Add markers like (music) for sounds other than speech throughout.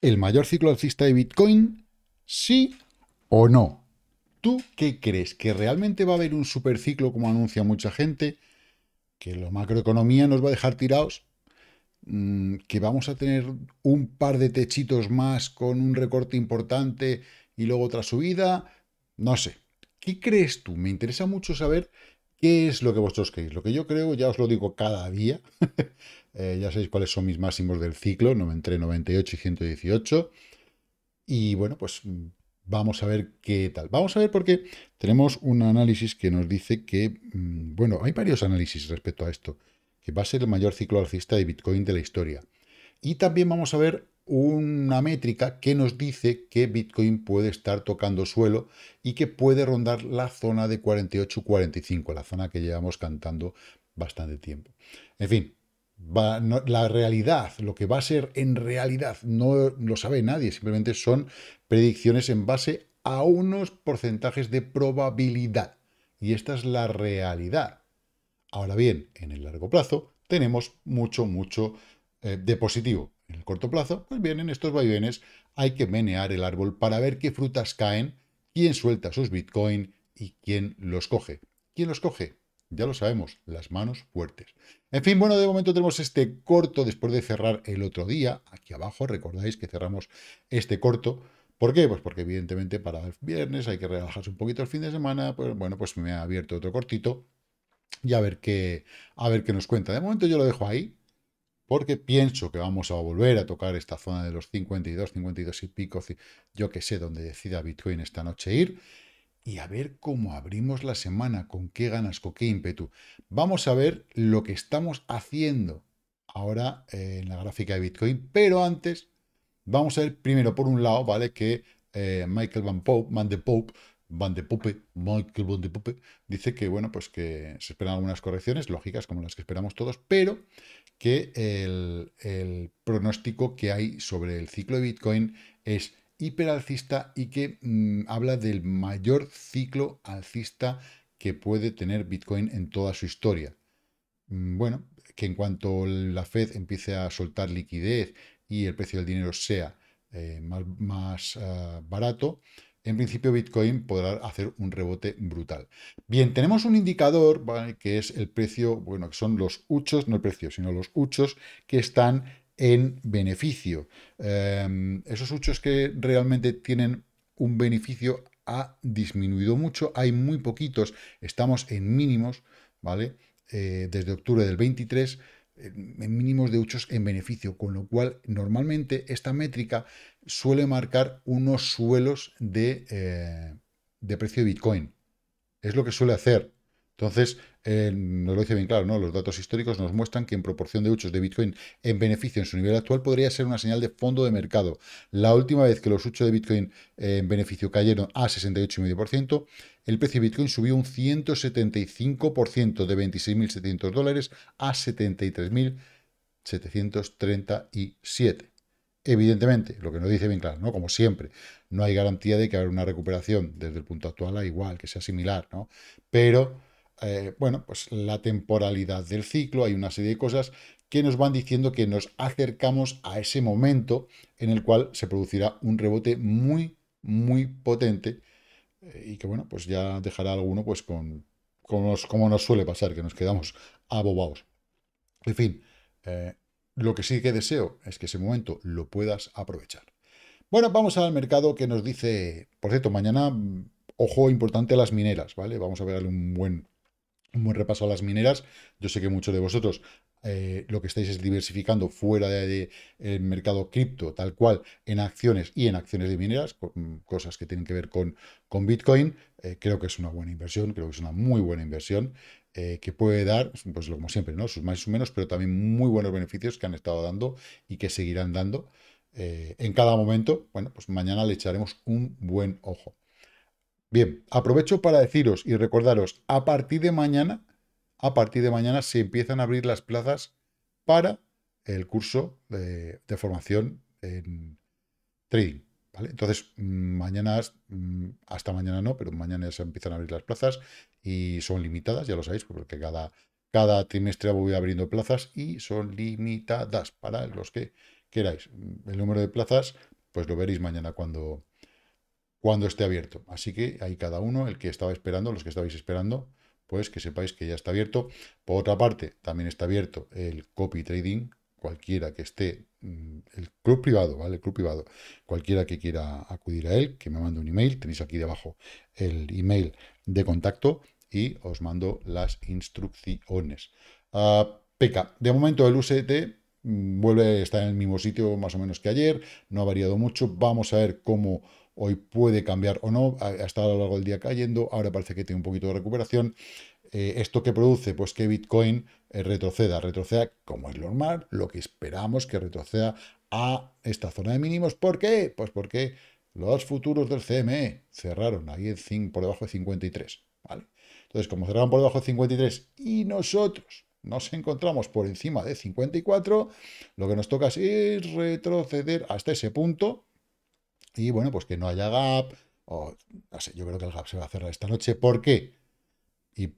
el mayor ciclo alcista de Bitcoin? ¿Sí o no? ¿Tú qué crees? ¿Que realmente va a haber un superciclo como anuncia mucha gente? ¿Que la macroeconomía nos va a dejar tirados? Mm, ¿Que vamos a tener un par de techitos más con un recorte importante y luego otra subida? No sé. ¿Qué crees tú? Me interesa mucho saber qué es lo que vosotros creéis. Lo que yo creo, ya os lo digo cada día. (laughs) Eh, ya sabéis cuáles son mis máximos del ciclo, entre 98 y 118. Y bueno, pues mm, vamos a ver qué tal. Vamos a ver porque tenemos un análisis que nos dice que, mm, bueno, hay varios análisis respecto a esto, que va a ser el mayor ciclo alcista de Bitcoin de la historia. Y también vamos a ver una métrica que nos dice que Bitcoin puede estar tocando suelo y que puede rondar la zona de 48-45, la zona que llevamos cantando bastante tiempo. En fin, la realidad, lo que va a ser en realidad, no lo sabe nadie, simplemente son predicciones en base a unos porcentajes de probabilidad. Y esta es la realidad. Ahora bien, en el largo plazo tenemos mucho, mucho eh, de positivo. En el corto plazo, pues bien, en estos vaivenes hay que menear el árbol para ver qué frutas caen, quién suelta sus bitcoin y quién los coge. ¿Quién los coge? Ya lo sabemos, las manos fuertes. En fin, bueno, de momento tenemos este corto después de cerrar el otro día. Aquí abajo recordáis que cerramos este corto. ¿Por qué? Pues porque evidentemente para el viernes hay que relajarse un poquito el fin de semana. Pues bueno, pues me ha abierto otro cortito y a ver qué, a ver qué nos cuenta. De momento yo lo dejo ahí porque pienso que vamos a volver a tocar esta zona de los 52, 52 y pico, yo que sé, donde decida Bitcoin esta noche ir y a ver cómo abrimos la semana, con qué ganas, con qué ímpetu. Vamos a ver lo que estamos haciendo ahora eh, en la gráfica de Bitcoin, pero antes vamos a ver primero, por un lado, ¿vale? Que eh, Michael Van Pope, Van de Pope, Van de Michael Van de dice que, bueno, pues que se esperan algunas correcciones lógicas, como las que esperamos todos, pero que el, el pronóstico que hay sobre el ciclo de Bitcoin es hiperalcista y que mm, habla del mayor ciclo alcista que puede tener Bitcoin en toda su historia. Mm, bueno, que en cuanto la Fed empiece a soltar liquidez y el precio del dinero sea eh, más, ah, barato, en principio Bitcoin podrá hacer un rebote brutal. Bien, tenemos un indicador que es el precio, bueno, que son los huchos, no el precio, sino los huchos que están en beneficio. Em, esos huchos que realmente tienen un beneficio ha disminuido mucho, hay muy poquitos, estamos en mínimos, ¿vale? Eh, desde octubre del 23, en mínimos de huchos en beneficio, con lo cual normalmente esta métrica suele marcar unos suelos de, eh, de precio de Bitcoin. Es lo que suele hacer. Entonces, eh, nos lo dice bien claro, ¿no? Los datos históricos nos muestran que en proporción de huchos de Bitcoin en beneficio en su nivel actual podría ser una señal de fondo de mercado. La última vez que los huchos de Bitcoin en beneficio cayeron a 68,5%, el precio de Bitcoin subió un 175% de 26.700 dólares a 73.737. Evidentemente, lo que nos dice bien claro, ¿no? Como siempre, no hay garantía de que haya una recuperación desde el punto actual a igual, que sea similar, ¿no? Pero eh, bueno, pues la temporalidad del ciclo, hay una serie de cosas que nos van diciendo que nos acercamos a ese momento en el cual se producirá un rebote muy, muy potente eh, y que, bueno, pues ya dejará alguno pues con, como, nos, suele pasar, que nos quedamos abobados. En fin, eh, lo que sí que deseo es que ese momento lo puedas aprovechar. Bueno, vamos al mercado que nos dice, por cierto, mañana, mm, ojo importante a las mineras, ¿vale? Vamos a ver un buen un buen repaso a las mineras. Yo sé que muchos de vosotros eh, lo que estáis es diversificando fuera del de, mercado cripto, tal cual, en acciones y en acciones de mineras, mm, cosas que tienen que ver con, con Bitcoin. Eh, creo que es una buena inversión, creo que es una muy buena inversión. Eh, que puede dar, pues como siempre, ¿no? sus más y sus menos, pero también muy buenos beneficios que han estado dando y que seguirán dando en cada momento. Bueno, pues mañana le echaremos un buen ojo. Bien, aprovecho para deciros y recordaros, a partir de mañana, a partir de mañana se empiezan a abrir las plazas para el curso de, formación en trading. Entonces, mañana, mm, hasta mañana no, pero mañana ya se empiezan a abrir las plazas y son limitadas, ya lo sabéis, porque cada, cada trimestre voy abriendo plazas y son limitadas para los que queráis. El número de plazas pues lo veréis mañana cuando, cuando esté abierto. Así que ahí cada uno, el que estaba esperando, los que estabais esperando, pues que sepáis que ya está abierto. Por otra parte, también está abierto el copy trading, cualquiera que esté, mm, el club privado, ¿vale? El club privado, cualquiera que quiera acudir a él, que me mande un email, tenéis aquí debajo el email de contacto y os mando las instrucciones. Uh, Peca, de momento el UST mm, vuelve a estar en el mismo sitio más o menos que ayer, no ha variado mucho, vamos a ver cómo hoy puede cambiar o no, ha estado a lo largo del día cayendo, ahora parece que tiene un poquito de recuperación. Eh, ¿Esto que produce? Pues que Bitcoin eh, retroceda, retroceda como es normal, lo que esperamos que retroceda a esta zona de mínimos. ¿Por qué? Pues porque los futuros del CME cerraron ahí por debajo de 53, ¿vale? Entonces, como cerraron por debajo de 53 y nosotros nos encontramos por encima de 54, lo que nos toca es retroceder hasta ese punto y, bueno, pues que no haya gap, o no sé, yo creo que el gap se va a cerrar esta noche. ¿Por qué? Y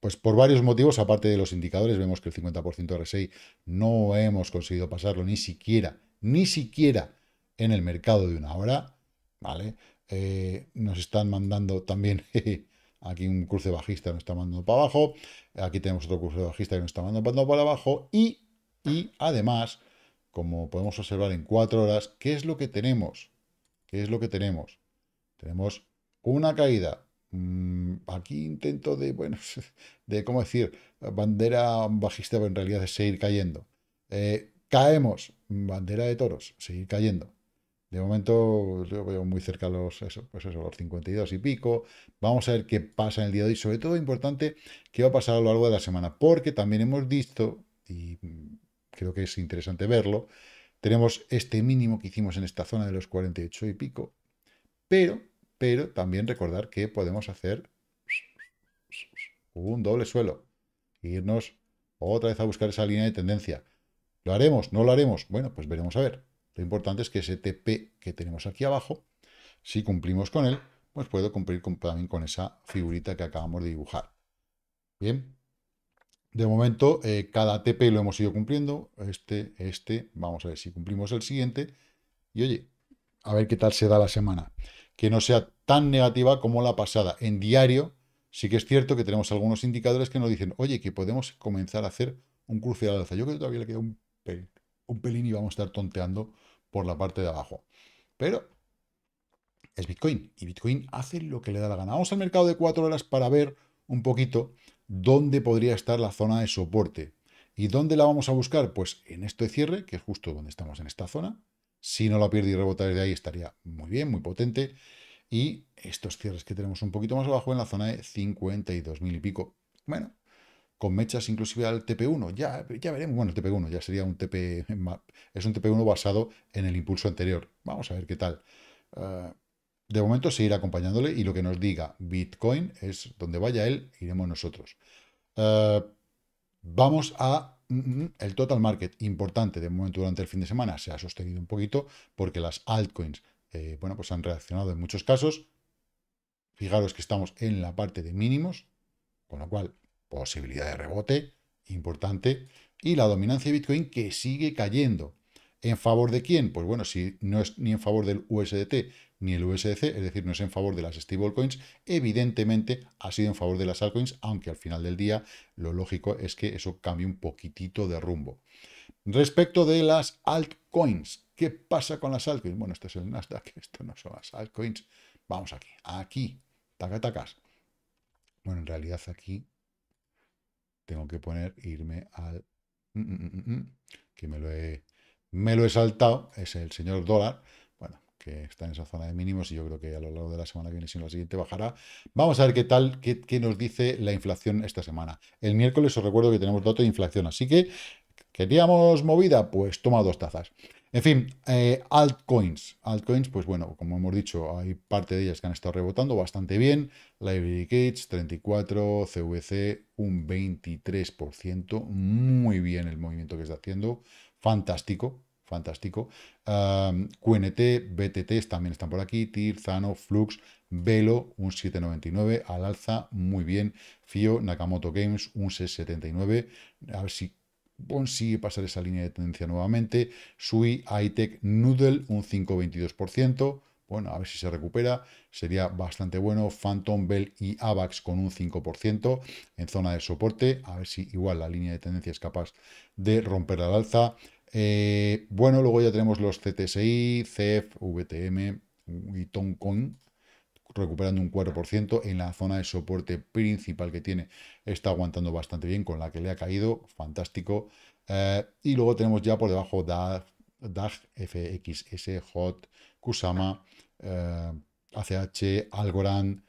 pues por varios motivos, aparte de los indicadores, vemos que el 50% RSI no hemos conseguido pasarlo ni siquiera, ni siquiera en el mercado de una hora, ¿vale? Eh, nos están mandando también (laughs) Aquí un cruce bajista nos está mandando para abajo. Aquí tenemos otro cruce bajista que nos está mandando para abajo. Y, y además, como podemos observar en cuatro horas, ¿qué es lo que tenemos? ¿Qué es lo que tenemos? Tenemos una caída. Mm, aquí intento de, bueno, (laughs) de, ¿cómo decir? Bandera bajista, pero en realidad es seguir cayendo. Eh, caemos. Bandera de toros, seguir cayendo. De momento yo veo muy cerca los, pues los 52 y pico. Vamos a ver qué pasa en el día de hoy. Sobre todo importante qué va a pasar a lo largo de la semana. Porque también hemos visto, y creo que es interesante verlo, tenemos este mínimo que hicimos en esta zona de los 48 y pico. Pero, pero también recordar que podemos hacer un doble suelo. irnos otra vez a buscar esa línea de tendencia. ¿Lo haremos? ¿No lo haremos? Bueno, pues veremos a ver. Lo importante es que ese TP que tenemos aquí abajo, si cumplimos con él, pues puedo cumplir también con esa figurita que acabamos de dibujar. Bien. De momento, eh, cada TP lo hemos ido cumpliendo. Este, este, vamos a ver si cumplimos el siguiente. Y oye, a ver qué tal se da la semana. Que no sea tan negativa como la pasada. En diario, sí que es cierto que tenemos algunos indicadores que nos dicen, oye, que podemos comenzar a hacer un cruce al alza. Yo creo que todavía le queda un pelín, un pelín y vamos a estar tonteando por la parte de abajo. Pero es Bitcoin y Bitcoin hace lo que le da la gana. Vamos al mercado de cuatro horas para ver un poquito dónde podría estar la zona de soporte. ¿Y dónde la vamos a buscar? Pues en este cierre, que es justo donde estamos en esta zona. Si no la pierde y rebota desde ahí estaría muy bien, muy potente. Y estos cierres que tenemos un poquito más abajo en la zona de 52.000 y pico. Bueno, con mechas inclusive al TP1. Ya, ya veremos. Bueno, el TP1 ya sería un TP... Es un TP1 basado en el impulso anterior. Vamos a ver qué tal. Ah, de momento seguir acompañándole y lo que nos diga Bitcoin es donde vaya él, iremos nosotros. Ah, vamos a mm, mm, el total market, importante de momento durante el fin de semana, se ha sostenido un poquito porque las altcoins, eh, bueno, pues han reaccionado en muchos casos. Fijaros que estamos en la parte de mínimos, con lo cual posibilidad de rebote importante, y la dominancia de Bitcoin que sigue cayendo. ¿En favor de quién? Pues bueno, si no es ni en favor del USDT ni el USDC, es decir, no es en favor de las stablecoins, evidentemente ha sido en favor de las altcoins, aunque al final del día lo lógico es que eso cambie un poquitito de rumbo. Respecto de las altcoins, ¿qué pasa con las altcoins? Bueno, esto es el Nasdaq, (laughs) esto no son las altcoins. Vamos aquí, aquí, taca, tacas. Bueno, en realidad aquí tengo que poner, irme al... Mm, mm, mm, que me lo, he, me lo he saltado, es el señor dólar, bueno, que está en esa zona de mínimos y yo creo que a lo largo de la semana que viene, si no la siguiente, bajará. Vamos a ver qué tal, qué, nos dice la inflación esta semana. El miércoles os recuerdo que tenemos dato de inflación, así que ¿Queríamos movida? Pues toma dos tazas. En fin, eh, altcoins. Altcoins, pues bueno, como hemos dicho, hay parte de ellas que han estado rebotando bastante bien. Library Gates, 34, CVC, un 23%. Muy bien el movimiento que está haciendo. Fantástico, fantástico. QNT, BTT también están por aquí. TIR, Zano, Flux, Velo, un 7,99 al alza, muy bien. FIO, Nakamoto Games, un 6,79. A ver si consigue pasar esa línea de tendencia nuevamente. Sui, iTech, Noodle, un 5,22%. Bueno, a ver si se recupera. Sería bastante bueno. Phantom, Bell y AVAX con un 5% en zona de soporte. A ver si igual la línea de tendencia es capaz de romper al alza. Eh, bueno, luego ya tenemos los CTSI, CEF, VTM y Toncoin recuperando un 4% en la zona de soporte principal que tiene. Está aguantando bastante bien con la que le ha caído. Fantástico. Eh, y luego tenemos ya por debajo DAG, DAG FXS, HOT, Kusama, ACH, eh, Algorand,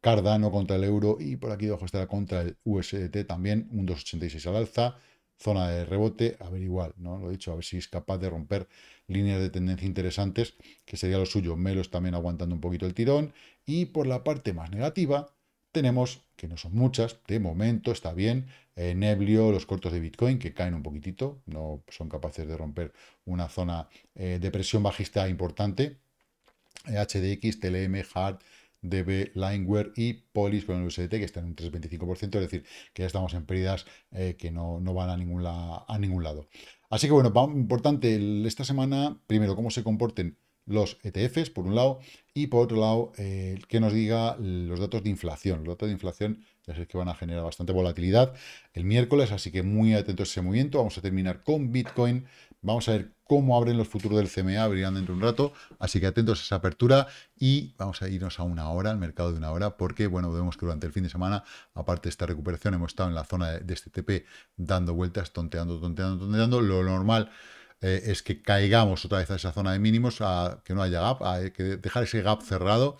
Cardano contra el euro y por aquí debajo estará contra el USDT también, un 2,86 al alza, zona de rebote, a ver igual, ¿no? Lo he dicho, a ver si es capaz de romper líneas de tendencia interesantes, que sería lo suyo, Melos también aguantando un poquito el tirón, y por la parte más negativa tenemos, que no son muchas, de momento está bien, eh, Neblio, los cortos de Bitcoin, que caen un poquitito, no son capaces de romper una zona eh, de presión bajista importante, HDX, TLM, Hard, DB, Lineware y Polis con el USDT, que están en un 3,25%, es decir, que ya estamos en pérdidas eh, que no, van a ningún, a ningún lado. Así que bueno, importante esta semana, primero, cómo se comporten los ETFs, por un lado, y por otro lado, eh, que nos diga los datos de inflación. Los datos de inflación ya sé que van a generar bastante volatilidad el miércoles, así que muy atentos a ese movimiento. Vamos a terminar con Bitcoin. Vamos a ver cómo abren los futuros del CMA, abrirán dentro de un rato, así que atentos a esa apertura y vamos a irnos a una hora, al mercado de una hora, porque bueno, vemos que durante el fin de semana, aparte de esta recuperación, hemos estado en la zona de este TP dando vueltas, tonteando, tonteando, tonteando. Lo normal eh, es que caigamos otra vez a esa zona de mínimos, a que no haya gap, a que dejar ese gap cerrado.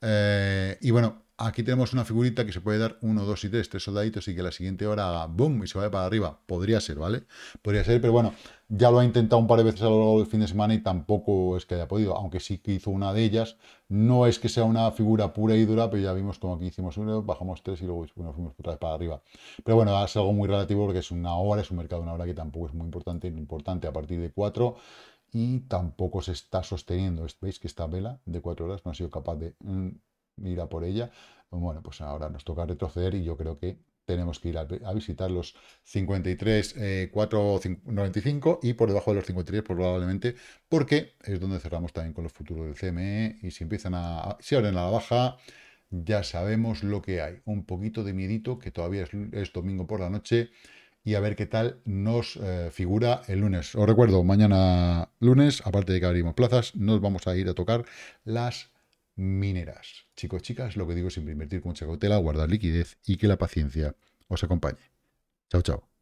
Eh, y bueno, aquí tenemos una figurita que se puede dar uno, dos y tres, tres soldaditos y que la siguiente hora haga boom y se vaya para arriba. Podría ser, ¿vale? Podría ser, pero bueno, ya lo ha intentado un par de veces a lo largo del fin de semana y tampoco es que haya podido, aunque sí que hizo una de ellas. No es que sea una figura pura y dura, pero ya vimos como aquí hicimos uno, bajamos tres y luego nos fuimos otra vez para arriba. Pero bueno, es algo muy relativo porque es una hora, es un mercado de una hora que tampoco es muy importante, importante a partir de cuatro y tampoco se está sosteniendo. Veis que esta vela de cuatro horas no ha sido capaz de mm, ir a por ella. Bueno, pues ahora nos toca retroceder y yo creo que tenemos que ir a, visitar los 53, eh, 4,95 y por debajo de los 53 probablemente, porque es donde cerramos también con los futuros del CME y si empiezan a, si abren a la baja, ya sabemos lo que hay. Un poquito de miedito, que todavía es, domingo por la noche, y a ver qué tal nos eh, figura el lunes. Os recuerdo, mañana lunes, aparte de que abrimos plazas, nos vamos a ir a tocar las mineras. Chicos, chicas, lo que digo es invertir con mucha cautela, guardar liquidez y que la paciencia os acompañe. Chao, chao.